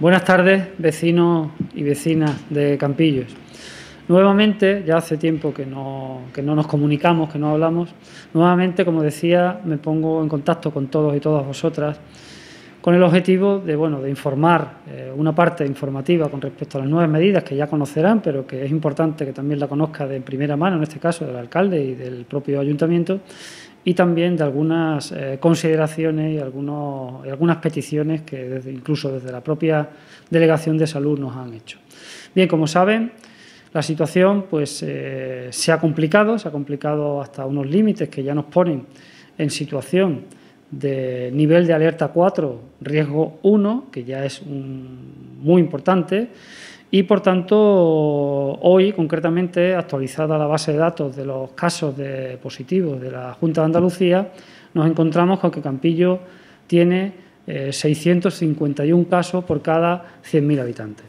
Buenas tardes, vecinos y vecinas de Campillos. Nuevamente, ya hace tiempo que no, no, nos comunicamos, que no hablamos, nuevamente, como decía, me pongo en contacto con todos y todas vosotras con el objetivo de, bueno, de informar eh, una parte informativa con respecto a las nuevas medidas que ya conocerán, pero que es importante que también la conozca de primera mano, en este caso del alcalde y del propio ayuntamiento, y también de algunas eh, consideraciones y, algunos, algunas peticiones que incluso desde la propia Delegación de Salud nos han hecho. Bien, como saben, la situación pues, eh, se ha complicado, se ha complicado hasta unos límites que ya nos ponen en situación de nivel de alerta 4, riesgo 1, que ya es muy importante, y por tanto hoy concretamente actualizada la base de datos de los casos de positivos de la Junta de Andalucía, nos encontramos con que Campillo tiene 651 eh, casos por cada 100.000 habitantes.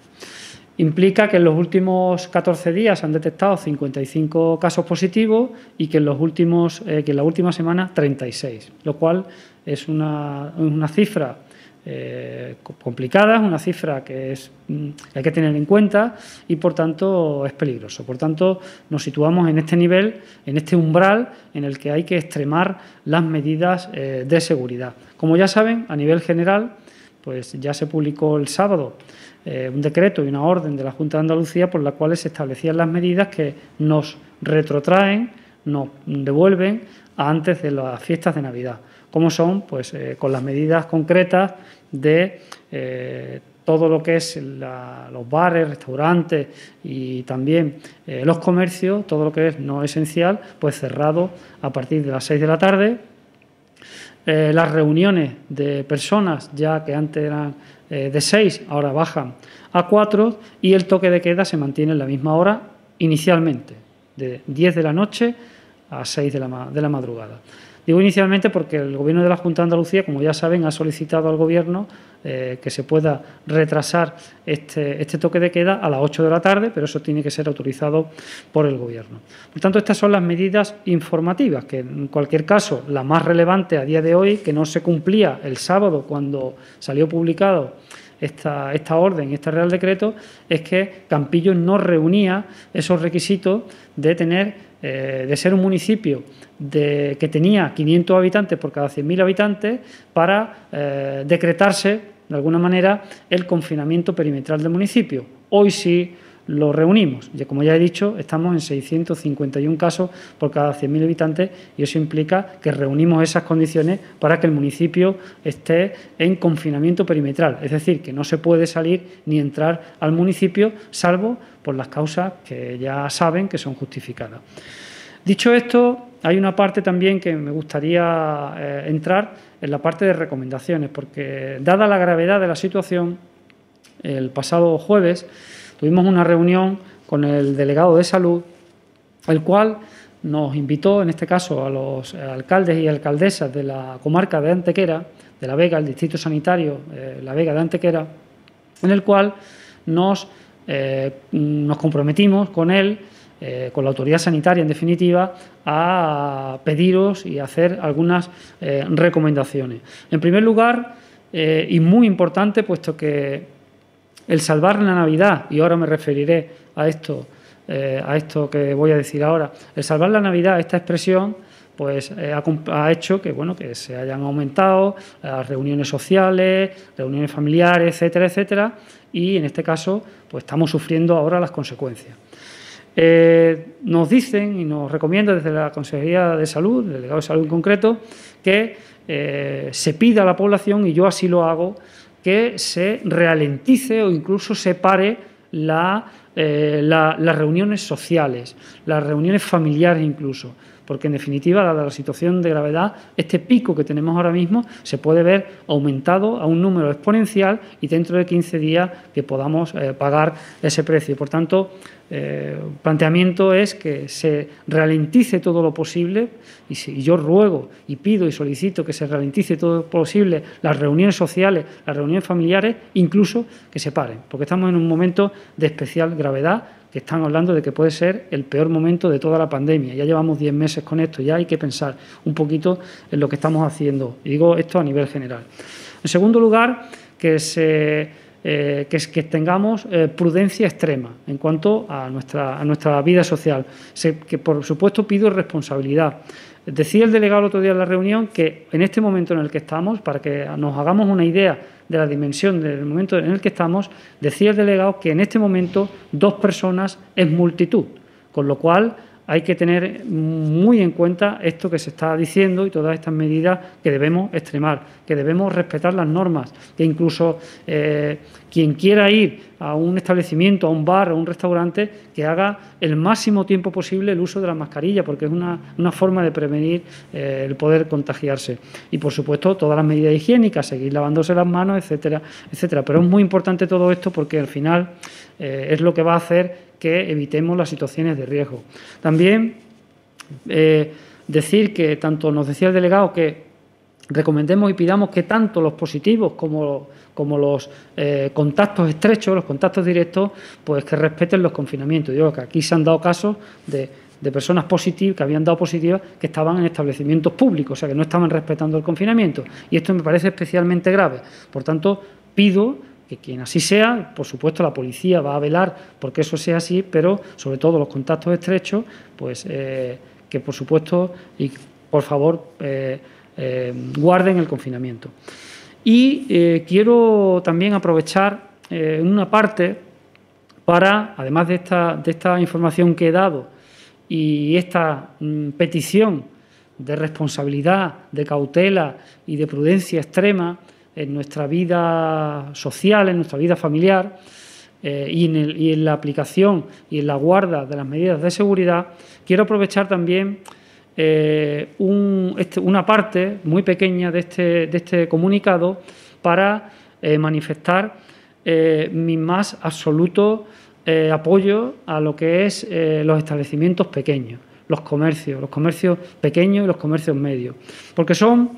Implica que en los últimos 14 días han detectado 55 casos positivos y que en, los últimos, eh, que en la última semana 36, lo cual es una, una cifra eh, complicada, es una cifra que es, mm, hay que tener en cuenta y por tanto es peligroso. Por tanto, nos situamos en este nivel, en este umbral en el que hay que extremar las medidas eh, de seguridad. Como ya saben, a nivel general, pues ya se publicó el sábado eh, un decreto y una orden de la Junta de Andalucía por las cuales se establecían las medidas que nos retrotraen, nos devuelven a antes de las fiestas de Navidad como son pues, eh, con las medidas concretas de eh, todo lo que es los bares, restaurantes y también eh, los comercios, todo lo que es no esencial, pues cerrado a partir de las 6 de la tarde. las reuniones de personas, ya que antes eran de 6, ahora bajan a 4 y el toque de queda se mantiene en la misma hora inicialmente, de 10 de la noche a 6 de la, de la madrugada. Digo inicialmente porque el Gobierno de la Junta de Andalucía, como ya saben, ha solicitado al Gobierno eh, que se pueda retrasar este, este, toque de queda a las 8 de la tarde, pero eso tiene que ser autorizado por el Gobierno. Por tanto, estas son las medidas informativas, que en cualquier caso, la más relevante a día de hoy, que no se cumplía el sábado cuando salió publicado esta, esta, orden, este Real Decreto, es que Campillo no reunía esos requisitos de tener eh, de ser un municipio que tenía 500 habitantes por cada 100.000 habitantes para eh, decretarse, de alguna manera, el confinamiento perimetral del municipio. Hoy sí lo reunimos. Y como ya he dicho, estamos en 651 casos por cada 100.000 habitantes y eso implica que reunimos esas condiciones para que el municipio esté en confinamiento perimetral. Es decir, que no se puede salir ni entrar al municipio salvo por las causas que ya saben que son justificadas. Dicho esto, hay una parte también que me gustaría eh, entrar en la parte de recomendaciones, porque dada la gravedad de la situación, el pasado jueves Tuvimos una reunión con el delegado de salud, el cual nos invitó, en este caso, a los alcaldes y alcaldesas de la comarca de Antequera, de La Vega, el distrito sanitario eh, La Vega de Antequera, en el cual nos, eh, nos comprometimos con él, eh, con la autoridad sanitaria en definitiva, a pediros y hacer algunas recomendaciones. En primer lugar, y muy importante, puesto que el salvar la Navidad, y ahora me referiré a esto, eh, a esto que voy a decir ahora, el salvar la Navidad, esta expresión, pues eh, ha, hecho que bueno que se hayan aumentado las reuniones sociales, reuniones familiares, etcétera, etcétera, y en este caso pues estamos sufriendo ahora las consecuencias. Eh, nos dicen y nos recomiendan desde la Consejería de Salud, el delegado de Salud en concreto, que se pida a la población, y yo así lo hago, que se ralentice o incluso se pare eh, las reuniones sociales, las reuniones familiares incluso, porque en definitiva, dada la situación de gravedad, este pico que tenemos ahora mismo se puede ver aumentado a un número exponencial y dentro de 15 días que podamos eh, pagar ese precio. Por tanto, eh, planteamiento es que se ralentice todo lo posible y, si, yo ruego y pido y solicito que se ralentice todo lo posible las reuniones sociales, las reuniones familiares, incluso que se paren, porque estamos en un momento de especial gravedad que están hablando de que puede ser el peor momento de toda la pandemia. Ya llevamos 10 meses con esto, ya hay que pensar un poquito en lo que estamos haciendo. Y digo esto a nivel general. En segundo lugar, que se eh, que, tengamos eh, prudencia extrema en cuanto a nuestra, a nuestra vida social. que, por supuesto, pido responsabilidad. Decía el delegado el otro día en la reunión que en este momento en el que estamos, para que nos hagamos una idea de la dimensión del momento en el que estamos, decía el delegado que en este momento dos personas es multitud, con lo cual hay que tener muy en cuenta esto que se está diciendo y todas estas medidas que debemos extremar, que debemos respetar las normas, que incluso eh, quien quiera ir a un establecimiento, a un bar, a un restaurante, que haga el máximo tiempo posible el uso de la mascarilla, porque es una, forma de prevenir eh, el poder contagiarse. Y, por supuesto, todas las medidas higiénicas, seguir lavándose las manos, etcétera, etcétera. Pero es muy importante todo esto porque al final eh, es lo que va a hacer que evitemos las situaciones de riesgo. También eh, decir que tanto nos decía el delegado que recomendemos y pidamos que tanto los positivos como, como los eh, contactos estrechos, los contactos directos, pues que respeten los confinamientos. Digo que aquí se han dado casos de, de personas positivas, que habían dado positivas, que estaban en establecimientos públicos, o sea, que no estaban respetando el confinamiento. Y esto me parece especialmente grave. Por tanto, pido que quien así sea, por supuesto la policía va a velar porque eso sea así, pero sobre todo los contactos estrechos, pues eh, que por supuesto y por favor eh, eh, guarden el confinamiento. Y quiero también aprovechar una parte para, además de esta, de esta información que he dado y esta mm, petición de responsabilidad, de cautela y de prudencia extrema, en nuestra vida social, en nuestra vida familiar eh, y, en la aplicación y en la guarda de las medidas de seguridad, quiero aprovechar también eh, este, una parte muy pequeña de este, de este comunicado para eh, manifestar mi más absoluto apoyo a lo que es los establecimientos pequeños, los comercios, los comercios pequeños y los comercios medios, porque son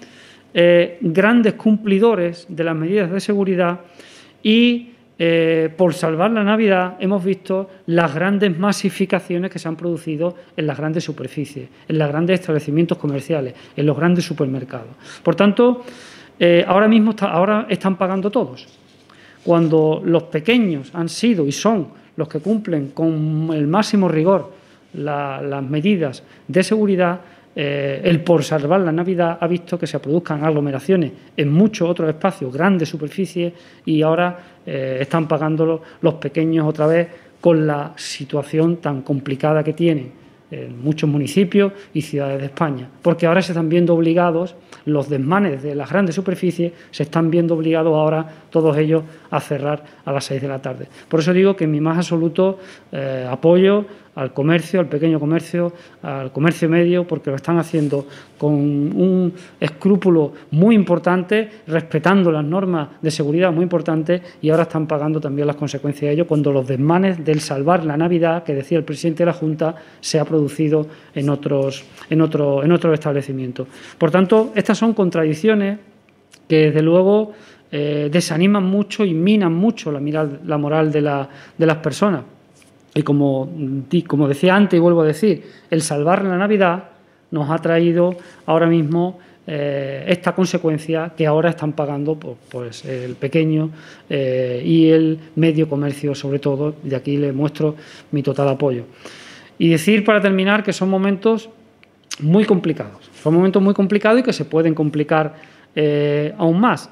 eh, grandes cumplidores de las medidas de seguridad y eh, por salvar la Navidad hemos visto las grandes masificaciones que se han producido en las grandes superficies, en los grandes establecimientos comerciales, en los grandes supermercados. Por tanto, eh, ahora mismo ahora están pagando todos. Cuando los pequeños han sido y son los que cumplen con el máximo rigor las medidas de seguridad, eh, el por salvar la Navidad ha visto que se produzcan aglomeraciones en muchos otros espacios, grandes superficies, y ahora eh, están pagándolo los pequeños otra vez con la situación tan complicada que tienen en muchos municipios y ciudades de España, porque ahora se están viendo obligados, los desmanes de las grandes superficies, se están viendo obligados ahora todos ellos a cerrar a las seis de la tarde. Por eso digo que mi más absoluto eh, apoyo al comercio, al pequeño comercio, al comercio medio, porque lo están haciendo con un escrúpulo muy importante, respetando las normas de seguridad muy importantes y ahora están pagando también las consecuencias de ello cuando los desmanes del salvar la Navidad, que decía el presidente de la Junta, se ha producido en otros, en otro, en otros establecimientos. Por tanto, estas son contradicciones que desde luego eh, desaniman mucho y minan mucho la, la moral de, la, de las personas. Y como, como decía antes y vuelvo a decir, el salvar la Navidad nos ha traído ahora mismo eh, esta consecuencia que ahora están pagando pues, el pequeño eh, y el medio comercio sobre todo, y aquí le muestro mi total apoyo. Y decir para terminar que son momentos muy complicados, son momentos muy complicados y que se pueden complicar eh, aún más.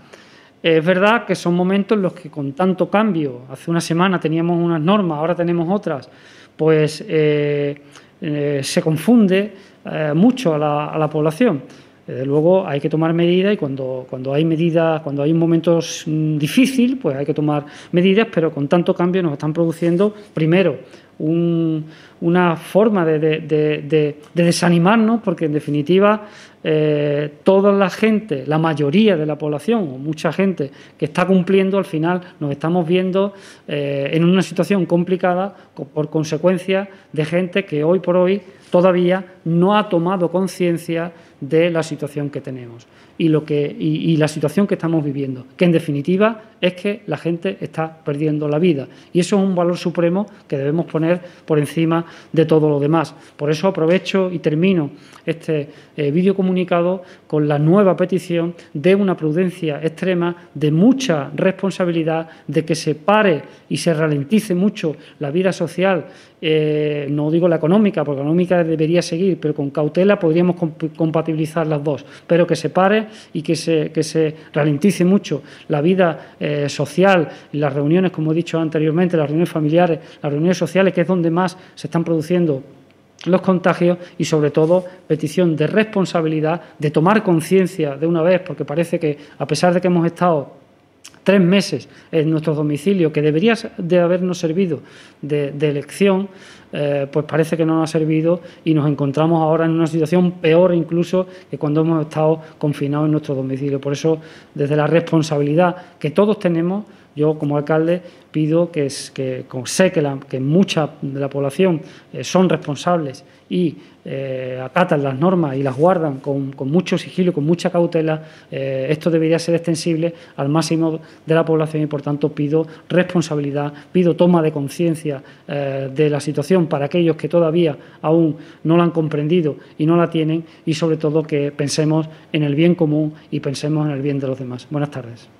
Es verdad que son momentos en los que con tanto cambio, hace una semana teníamos unas normas, ahora tenemos otras, pues eh, eh, se confunde eh, mucho a la, población. Desde luego hay que tomar medidas y cuando, cuando hay medidas, cuando hay momentos mm, difíciles, pues hay que tomar medidas, pero con tanto cambio nos están produciendo, primero, una forma de, desanimarnos, porque en definitiva eh, toda la gente, la mayoría de la población o mucha gente que está cumpliendo, al final nos estamos viendo eh, en una situación complicada por consecuencia de gente que hoy por hoy todavía no ha tomado conciencia de la situación que tenemos y, lo que, y, la situación que estamos viviendo, que en definitiva es que la gente está perdiendo la vida. Y eso es un valor supremo que debemos poner por encima de todo lo demás. Por eso aprovecho y termino este eh, vídeo comunicado con la nueva petición de una prudencia extrema, de mucha responsabilidad, de que se pare y se ralentice mucho la vida social, eh, no digo la económica, porque la económica debería seguir, pero con cautela podríamos compatibilizar las dos, pero que se pare y que se, que se ralentice mucho la vida eh, social, las reuniones, como he dicho anteriormente, las reuniones familiares, las reuniones sociales, que es donde más se están produciendo los contagios y, sobre todo, petición de responsabilidad, de tomar conciencia de una vez, porque parece que, a pesar de que hemos estado tres meses en nuestro domicilio, que debería de habernos servido de, elección, eh, pues parece que no nos ha servido y nos encontramos ahora en una situación peor incluso que cuando hemos estado confinados en nuestro domicilio. Por eso, desde la responsabilidad que todos tenemos, yo, como alcalde, pido que, sé que mucha de la población eh, son responsables y eh, acatan las normas y las guardan con, mucho sigilo, con mucha cautela, eh, esto debería ser extensible al máximo de la población y, por tanto, pido responsabilidad, pido toma de conciencia de la situación para aquellos que todavía aún no la han comprendido y no la tienen y, sobre todo, que pensemos en el bien común y pensemos en el bien de los demás. Buenas tardes.